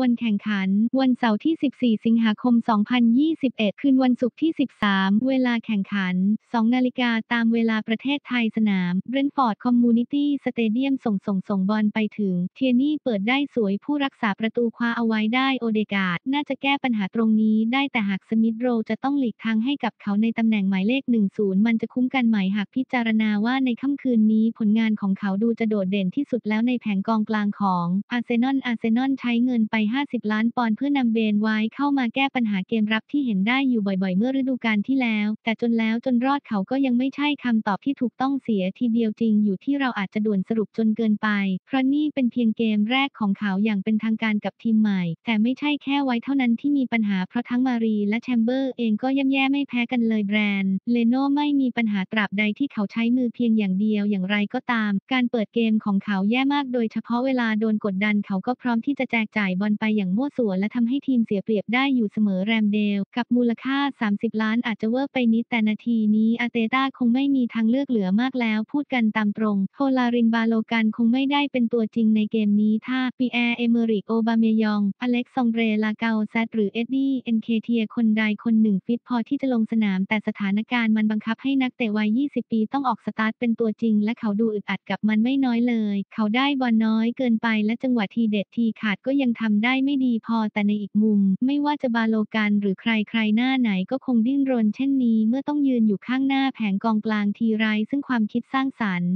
วันแข่งขัน วันเสาร์ที่ 14 สิงหาคม 2021 คืนวันศุกร์ที่ 13 เวลาแข่งขัน 2 นาฬิกาตามเวลาประเทศไทยสนาม Brentford Community Stadium ส่งส่งส่งบอลไปถึง เทียนี่เปิดได้สวยผู้รักษาประตูคว้าเอาไว้ได้โอเดกาดน่าจะแก้ปัญหาตรงนี้ได้แต่หากสมิธโรจะต้องหลีกทางให้กับเขาในตำแหน่งหมายเลข 10 มันจะคุ้มกันไหมหากพิจารณาว่าในค่ำคืนนี้ผลงานของเขาดูจะโดดเด่นที่สุดแล้วในแผงกองกลางของอาร์เซนอลอาร์เซนอลใช้เงินไป50 ล้านปอนด์เพื่อนำเบนไวท์เข้ามาแก้ปัญหาเกมรับที่เห็นได้อยู่บ่อยๆ เมื่อฤดูกาลที่แล้ว แต่จนแล้วจนรอดเขาก็ยังไม่ใช่คำตอบที่ถูกต้องเสียทีเดียวจริงอยู่ที่เราอาจจะด่วนสรุปจนเกินไป เพราะนี่เป็นเพียงเกมแรกของเขาอย่างเป็นทางการกับทีมใหม่ แต่ไม่ใช่แค่ไวท์เท่านั้นที่มีปัญหาเพราะทั้งมารีและแชมเบอร์เองก็ย่ำแย่ไม่แพ้กันเลยแบร์นด์เลโน่ไม่มีปัญหาตราบใดที่เขาใช้มือเพียงอย่างเดียวอย่างไรก็ตาม การเปิดเกมของเขาแย่มากโดยเฉพาะเวลาโดนกดดันเขาก็พร้อมที่จะแจกจ่ายบอลไปอย่างมั่วซั่วและทำให้ทีมเสียเปรียบได้อยู่เสมอแรมส์เดล กับมูลค่า 30 ล้านอาจจะเวอร์ไปนิดแต่นาทีนี้อาเตต้าคงไม่มีทางเลือกเหลือมากแล้วพูดกันตามตรงโฟลารินบาโลกันคงไม่ได้เป็นตัวจริงในเกมนี้ถ้าปีแอร์เอเมริกโอบาเมยอง อเล็กซองดร์ ลากาแซตต์หรือเอ็ดดี้เอ็นเคเทียคนใดคนหนึ่งฟิตพอที่จะลงสนามแต่สถานการณ์มันบังคับให้นักเตะวัย 20 ปีต้องออกสตาร์ทเป็นตัวจริง และเขาดูอึดอัดกับมันไม่น้อยเลย เขาได้บอลน้อยเกินไปและจังหวะทีเด็ดทีขาดก็ยังทำได้ไม่ดีพอแต่ในอีกมุม ไม่ว่าจะบาโลกันหรือใครใครหน้าไหนก็คงดิ้นรนเช่นนี้ เมื่อต้องยืนอยู่ข้างหน้าแผงกองกลางทีไรซึ่งความคิดสร้างสรรค์